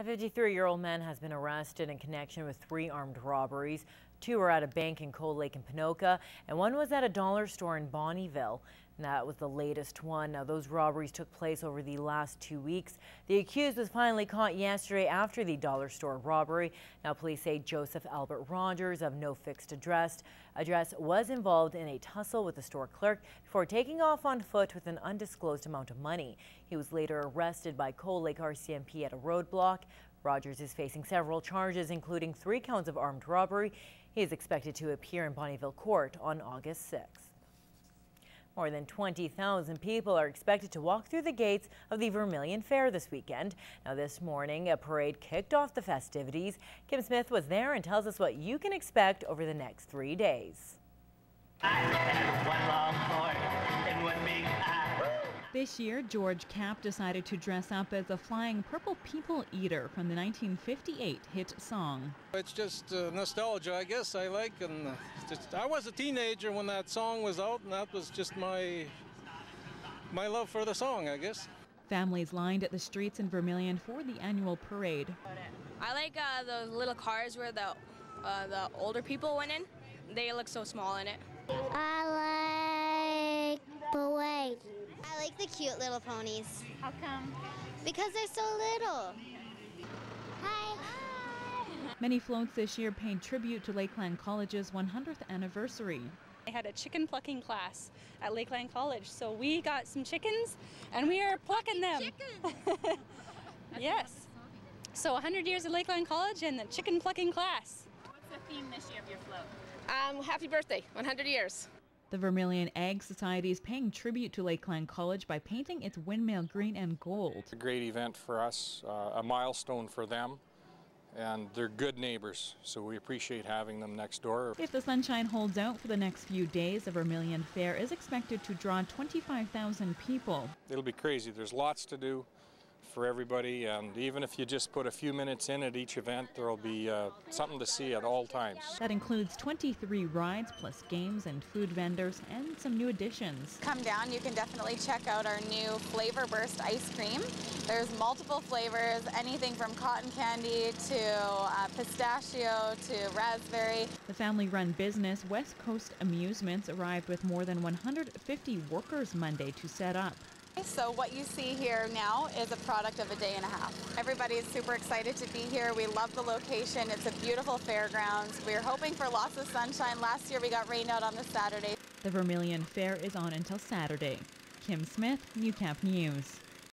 A 53-year-old man has been arrested in connection with three armed robberies. Two were at a bank in Cold Lake and Ponoka, and one was at a dollar store in Bonnyville. And that was the latest one. Now, those robberies took place over the last two weeks. The accused was finally caught yesterday after the dollar store robbery. Now, police say Joseph Albert Rogers of no fixed address address was involved in a tussle with the store clerk before taking off on foot with an undisclosed amount of money. He was later arrested by Cold Lake RCMP at a roadblock. Rogers is facing several charges, including three counts of armed robbery. He is expected to appear in Bonnyville Court on August 6th. More than 20,000 people are expected to walk through the gates of the Vermilion Fair this weekend. Now this morning, a parade kicked off the festivities. Kim Smith was there and tells us what you can expect over the next three days. This year, George Capp decided to dress up as a flying purple people eater from the 1958 hit song. It's just uh, nostalgia, I guess I like, and just, I was a teenager when that song was out, and that was just my my love for the song, I guess. Families lined at the streets in Vermilion for the annual parade. I like uh, those little cars where the uh, the older people went in. They look so small in it. I like parade. I like the cute little ponies. How come? Because they're so little. Hi. Hi. Many floats this year paid tribute to Lakeland College's 100th anniversary. I had a chicken plucking class at Lakeland College, so we got some chickens and we are plucking them. yes. So 100 years at Lakeland College and the chicken plucking class. What's the theme this year of your float? Um, happy birthday, 100 years. The Vermilion Ag Society is paying tribute to Lakeland College by painting its windmill green and gold. It's a great event for us, uh, a milestone for them, and they're good neighbors, so we appreciate having them next door. If the sunshine holds out for the next few days, the Vermilion Fair is expected to draw 25,000 people. It'll be crazy. There's lots to do for everybody, and even if you just put a few minutes in at each event, there'll be uh, something to see at all times. That includes 23 rides, plus games and food vendors, and some new additions. Come down, you can definitely check out our new Flavor Burst ice cream. There's multiple flavors, anything from cotton candy to uh, pistachio to raspberry. The family-run business West Coast Amusements arrived with more than 150 workers Monday to set up. So what you see here now is a product of a day and a half. Everybody is super excited to be here. We love the location. It's a beautiful fairgrounds. We're hoping for lots of sunshine. Last year we got rained out on the Saturday. The Vermilion Fair is on until Saturday. Kim Smith, Newcap News.